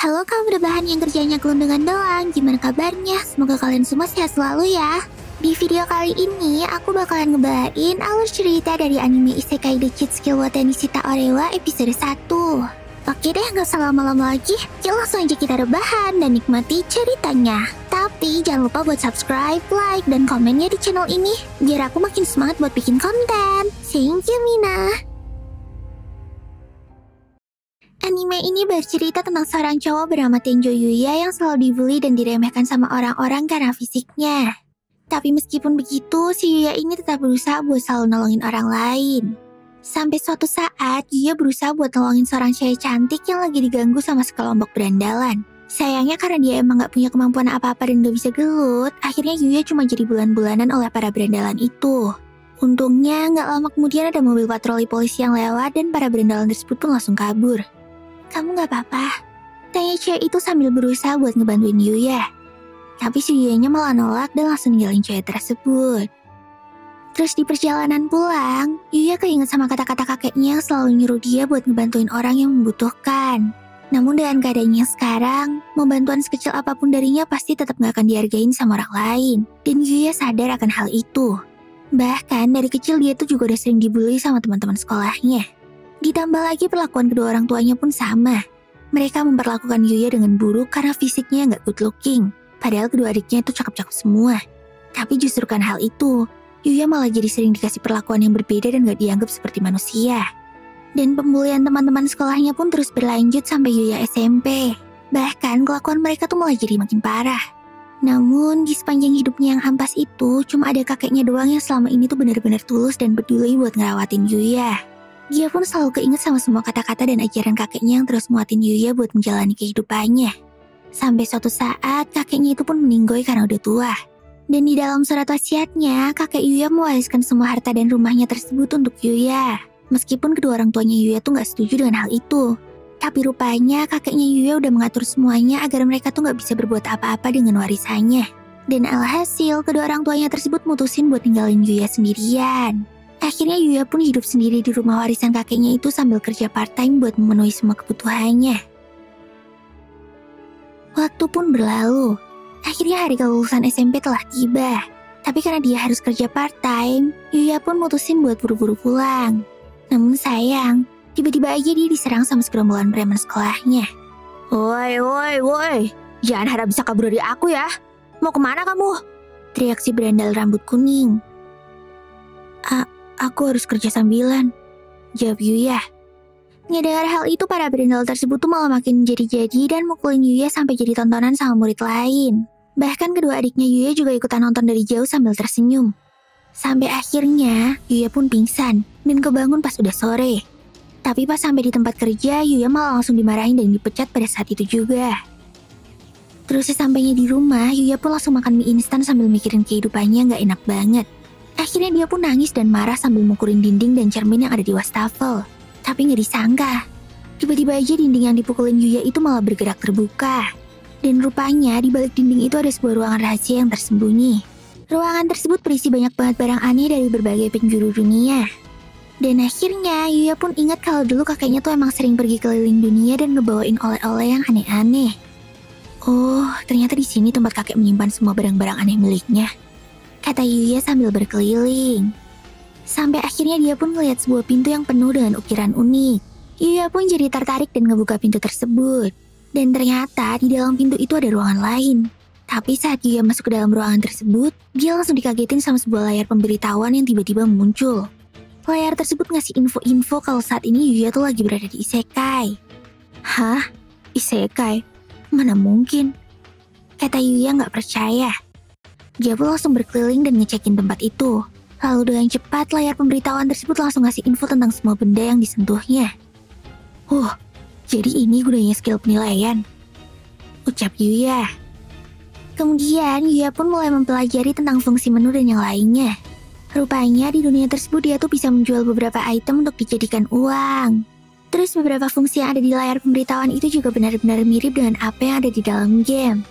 Halo kaum rebahan yang kerjanya gelondongan doang, gimana kabarnya? Semoga kalian semua sehat selalu ya. Di video kali ini, aku bakalan ngebawain alur cerita dari anime Isekai The Cheat Skill wa Tenisita Orewa episode 1. Oke deh, gak usah lama-lama lagi, yuk langsung aja kita rebahan dan nikmati ceritanya. Tapi jangan lupa buat subscribe, like, dan komennya di channel ini, biar aku makin semangat buat bikin konten. Thank you, Mina. Anime ini bercerita tentang seorang cowok bernama Tenjo Yuya yang selalu dibully dan diremehkan sama orang-orang karena fisiknya. Tapi meskipun begitu, si Yuya ini tetap berusaha buat selalu nolongin orang lain. Sampai suatu saat, Yuya berusaha buat nolongin seorang cewek cantik yang lagi diganggu sama sekelompok berandalan. Sayangnya karena dia emang gak punya kemampuan apa-apa dan gak bisa gelut, akhirnya Yuya cuma jadi bulan-bulanan oleh para berandalan itu. Untungnya, gak lama kemudian ada mobil patroli polisi yang lewat dan para berandalan tersebut pun langsung kabur. Kamu gak apa-apa? Tanya cewek itu sambil berusaha buat ngebantuin Yuya. Tapi si Yuyanya malah nolak dan langsung ninggalin cewek tersebut. Terus di perjalanan pulang, Yuya keinget sama kata-kata kakeknya yang selalu nyuruh dia buat ngebantuin orang yang membutuhkan. Namun dengan keadaannya sekarang, membantuan sekecil apa pun darinya pasti tetap gak akan dihargain sama orang lain. Dan Yuya sadar akan hal itu. Bahkan dari kecil dia tuh juga udah sering dibully sama teman-teman sekolahnya. Ditambah lagi perlakuan kedua orang tuanya pun sama. Mereka memperlakukan Yuya dengan buruk karena fisiknya nggak good looking. Padahal kedua adiknya itu cakep-cakep semua. Tapi justru kan hal itu, Yuya malah jadi sering dikasih perlakuan yang berbeda dan gak dianggap seperti manusia. Dan pembulian teman-teman sekolahnya pun terus berlanjut sampai Yuya SMP. Bahkan kelakuan mereka tuh malah jadi makin parah. Namun di sepanjang hidupnya yang ampas itu, cuma ada kakeknya doang yang selama ini tuh benar-benar tulus dan peduli buat ngerawatin Yuya. Dia pun selalu keinget sama semua kata-kata dan ajaran kakeknya yang terus muatin Yuya buat menjalani kehidupannya. Sampai suatu saat, kakeknya itu pun meninggoy karena udah tua. Dan di dalam surat wasiatnya, kakek Yuya mewariskan semua harta dan rumahnya tersebut untuk Yuya. Meskipun kedua orang tuanya Yuya tuh gak setuju dengan hal itu. Tapi rupanya kakeknya Yuya udah mengatur semuanya agar mereka tuh gak bisa berbuat apa-apa dengan warisannya. Dan alhasil, kedua orang tuanya tersebut mutusin buat ninggalin Yuya sendirian. Akhirnya Yuya pun hidup sendiri di rumah warisan kakeknya itu sambil kerja part-time buat memenuhi semua kebutuhannya. Waktu pun berlalu. Akhirnya hari kelulusan SMP telah tiba. Tapi karena dia harus kerja part-time, Yuya pun mutusin buat buru-buru pulang. Namun sayang, tiba-tiba aja dia diserang sama segerombolan preman sekolahnya. Woi, woi, woi, jangan harap bisa kabur dari aku ya. Mau ke mana kamu? Teriak si berandal rambut kuning. A Aku harus kerja sambilan. Jawab Yuya. Ngedengar hal itu, para berendal tersebut tuh malah makin jadi-jadi dan mukulin Yuya sampai jadi tontonan sama murid lain. Bahkan kedua adiknya Yuya juga ikutan nonton dari jauh sambil tersenyum. Sampai akhirnya, Yuya pun pingsan dan kebangun pas udah sore. Tapi pas sampai di tempat kerja, Yuya malah langsung dimarahin dan dipecat pada saat itu juga. Terus sesampainya di rumah, Yuya pun langsung makan mie instan sambil mikirin kehidupannya nggak enak banget. Akhirnya dia pun nangis dan marah sambil mukurin dinding dan cermin yang ada di wastafel. Tapi nggak disangka, tiba-tiba aja dinding yang dipukulin Yuya itu malah bergerak terbuka. Dan rupanya di balik dinding itu ada sebuah ruangan rahasia yang tersembunyi. Ruangan tersebut berisi banyak banget barang aneh dari berbagai penjuru dunia. Dan akhirnya Yuya pun ingat kalau dulu kakeknya tuh emang sering pergi keliling dunia dan ngebawain oleh-oleh yang aneh-aneh. Oh, ternyata di sini tempat kakek menyimpan semua barang-barang aneh miliknya kata Yuya sambil berkeliling. Sampai akhirnya dia pun melihat sebuah pintu yang penuh dengan ukiran unik. Yuya pun jadi tertarik dan ngebuka pintu tersebut. Dan ternyata di dalam pintu itu ada ruangan lain. Tapi saat Yuya masuk ke dalam ruangan tersebut, dia langsung dikagetin sama sebuah layar pemberitahuan yang tiba-tiba muncul. Layar tersebut ngasih info-info kalau saat ini Yuya tuh lagi berada di Isekai. Hah? Isekai? Mana mungkin? Kata Yuya nggak percaya. Pun langsung berkeliling dan ngecekin tempat itu. Lalu dengan cepat layar pemberitahuan tersebut langsung ngasih info tentang semua benda yang disentuhnya. Oh, jadi ini gunanya skill penilaian. Ucap Yuya. Kemudian Yuya pun mulai mempelajari tentang fungsi menu dan yang lainnya. Rupanya di dunia tersebut dia tuh bisa menjual beberapa item untuk dijadikan uang. Terus beberapa fungsi yang ada di layar pemberitahuan itu juga benar-benar mirip dengan apa yang ada di dalam game.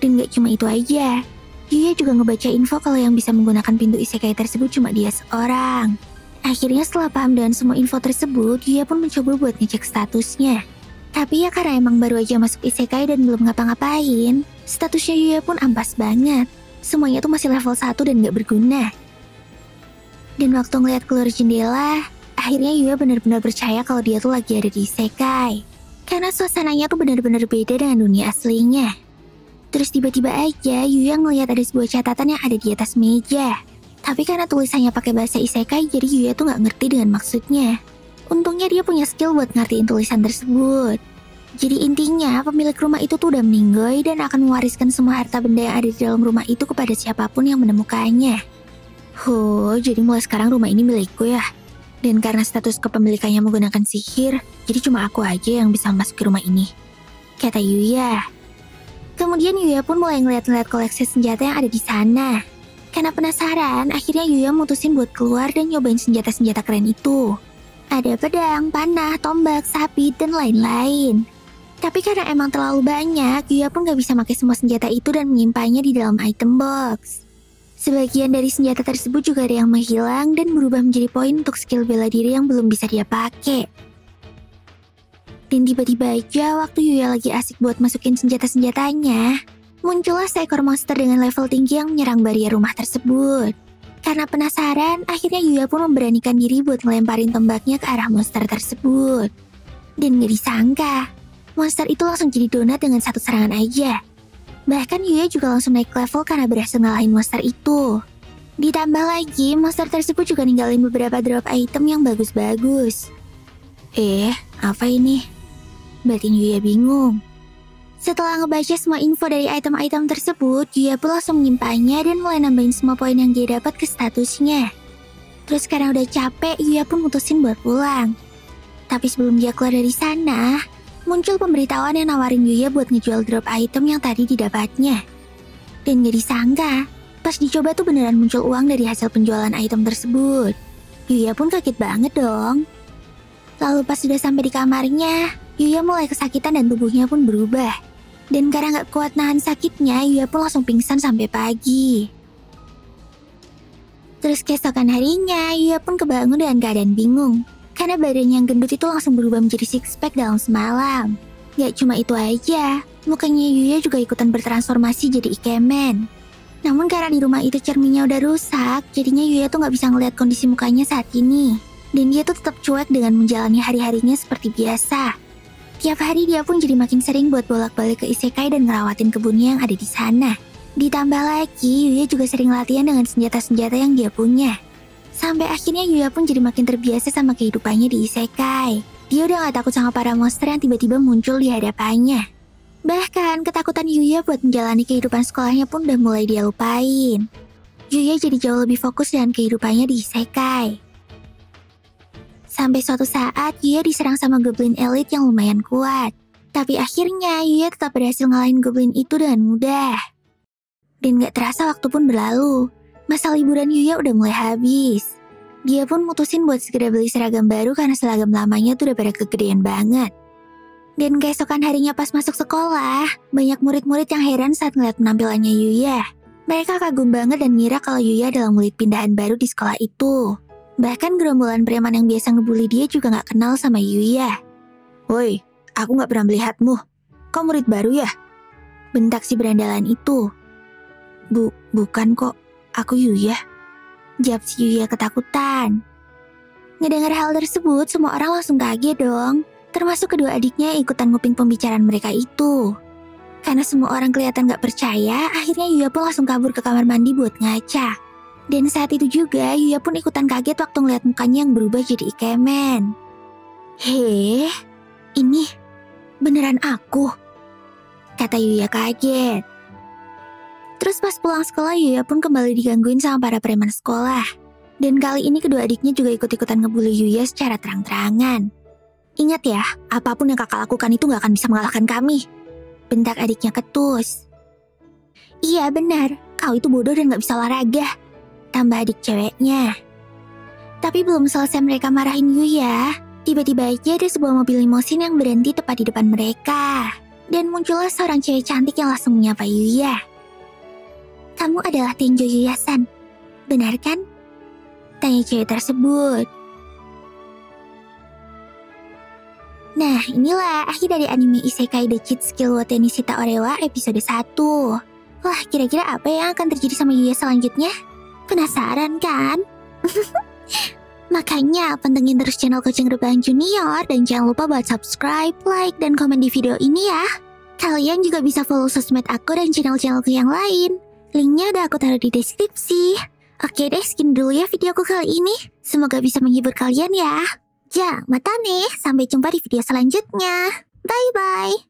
Dan gak cuma itu aja, Yuya juga ngebaca info kalau yang bisa menggunakan pintu isekai tersebut cuma dia seorang. Akhirnya setelah paham dengan semua info tersebut, Yuya pun mencoba buat ngecek statusnya. Tapi ya karena emang baru aja masuk isekai dan belum ngapa-ngapain, statusnya Yuya pun ampas banget. Semuanya tuh masih level 1 dan gak berguna. Dan waktu ngeliat keluar jendela, akhirnya Yuya benar-benar percaya kalau dia tuh lagi ada di isekai. Karena suasananya tuh benar-benar beda dengan dunia aslinya. Terus tiba-tiba aja Yuya ngeliat ada sebuah catatan yang ada di atas meja. Tapi karena tulisannya pakai bahasa isekai, jadi Yuya tuh nggak ngerti dengan maksudnya. Untungnya dia punya skill buat ngertiin tulisan tersebut. Jadi intinya pemilik rumah itu tuh udah meninggoy dan akan mewariskan semua harta benda yang ada di dalam rumah itu kepada siapa pun yang menemukannya. Huh, jadi mulai sekarang rumah ini milikku ya. Dan karena status kepemilikannya menggunakan sihir, jadi cuma aku aja yang bisa masuk ke rumah ini. Kata Yuya. Kemudian Yuya pun mulai ngeliat-ngeliat koleksi senjata yang ada di sana. Karena penasaran, akhirnya Yuya mutusin buat keluar dan nyobain senjata-senjata keren itu. Ada pedang, panah, tombak, sapi, dan lain-lain. Tapi karena emang terlalu banyak, Yuya pun gak bisa pakai semua senjata itu dan menyimpannya di dalam item box. Sebagian dari senjata tersebut juga ada yang menghilang dan berubah menjadi poin untuk skill bela diri yang belum bisa dia pakai. Dan tiba-tiba aja waktu Yuya lagi asik buat masukin senjata-senjatanya, muncullah seekor monster dengan level tinggi yang menyerang barrier rumah tersebut. Karena penasaran, akhirnya Yuya pun memberanikan diri buat ngelemparin tombaknya ke arah monster tersebut. Dan gak disangka, monster itu langsung jadi donat dengan satu serangan aja. Bahkan Yuya juga langsung naik level karena berhasil ngalahin monster itu. Ditambah lagi, monster tersebut juga ninggalin beberapa drop item yang bagus-bagus. Eh, apa ini? Batin Yuya bingung. Setelah ngebaca semua info dari item-item tersebut, Yuya pun langsung menyimpannya dan mulai nambahin semua poin yang dia dapat ke statusnya. Terus karena udah capek, Yuya pun mutusin buat pulang. Tapi sebelum dia keluar dari sana, muncul pemberitahuan yang nawarin Yuya buat ngejual drop item yang tadi didapatnya. Dan gak disangka, pas dicoba tuh beneran muncul uang dari hasil penjualan item tersebut. Yuya pun kaget banget dong. Lalu pas sudah sampai di kamarnya, Yuya mulai kesakitan dan tubuhnya pun berubah. Dan karena gak kuat nahan sakitnya, Yuya pun langsung pingsan sampai pagi. Terus keesokan harinya, Yuya pun kebangun dengan keadaan bingung. Karena badannya yang gendut itu langsung berubah menjadi six pack dalam semalam. Gak cuma itu aja, mukanya Yuya juga ikutan bertransformasi jadi ikemen. Namun karena di rumah itu cerminnya udah rusak, jadinya Yuya tuh gak bisa ngeliat kondisi mukanya saat ini. Dan dia tuh tetap cuek dengan menjalani hari-harinya seperti biasa. Tiap hari dia pun jadi makin sering buat bolak-balik ke isekai dan ngerawatin kebunnya yang ada di sana. Ditambah lagi, Yuya juga sering latihan dengan senjata-senjata yang dia punya. Sampai akhirnya Yuya pun jadi makin terbiasa sama kehidupannya di isekai. Dia udah gak takut sama para monster yang tiba-tiba muncul di hadapannya. Bahkan ketakutan Yuya buat menjalani kehidupan sekolahnya pun udah mulai dia lupain. Yuya jadi jauh lebih fokus dengan kehidupannya di isekai. Sampai suatu saat, Yuya diserang sama goblin elit yang lumayan kuat. Tapi akhirnya, Yuya tetap berhasil ngalahin goblin itu dengan mudah. Dan gak terasa waktu pun berlalu. Masa liburan Yuya udah mulai habis. Dia pun mutusin buat segera beli seragam baru karena seragam lamanya tuh udah pada kegedean banget. Dan keesokan harinya pas masuk sekolah, banyak murid-murid yang heran saat ngeliat penampilannya Yuya. Mereka kagum banget dan ngira kalau Yuya adalah murid pindahan baru di sekolah itu. Bahkan gerombolan preman yang biasa ngebully dia juga gak kenal sama Yuya. Woi, aku gak pernah melihatmu. Kau murid baru ya? Bentak si berandalan itu. Bu, bukan kok. Aku Yuya. Jawab si Yuya ketakutan. Ngedengar hal tersebut, semua orang langsung kaget dong. Termasuk kedua adiknya ikutan nguping pembicaraan mereka itu. Karena semua orang kelihatan gak percaya, akhirnya Yuya pun langsung kabur ke kamar mandi buat ngaca. Dan saat itu juga Yuya pun ikutan kaget waktu ngeliat mukanya yang berubah jadi ikemen. Heh, ini beneran aku? Kata Yuya kaget. Terus pas pulang sekolah Yuya pun kembali digangguin sama para preman sekolah. Dan kali ini kedua adiknya juga ikut-ikutan ngebully Yuya secara terang-terangan. Ingat ya, apa pun yang kakak lakukan itu gak akan bisa mengalahkan kami. Bentak adiknya ketus. Iya benar, kau itu bodoh dan gak bisa olahraga tambah adik ceweknya. Tapi belum selesai mereka marahin Yuya, tiba-tiba aja ada sebuah mobil limosin yang berhenti tepat di depan mereka. Dan muncullah seorang cewek cantik yang langsung menyapa Yuya. Kamu adalah Tenjo Yuyasan, benar kan? Tanya cewek tersebut. Nah, inilah akhir dari anime Isekai The Cheat Skill Watenisita Orewa episode 1. Wah, kira-kira apa yang akan terjadi sama Yuya selanjutnya? Penasaran kan? Makanya pantengin terus channel Coaching Rebahan Junior dan jangan lupa buat subscribe, like, dan komen di video ini ya. Kalian juga bisa follow sosmed aku dan channel-channelku yang lain. Linknya udah aku taruh di deskripsi. Oke deh, sekian dulu ya videoku kali ini. Semoga bisa menghibur kalian ya. Ja, mata nih. Sampai jumpa di video selanjutnya. Bye-bye.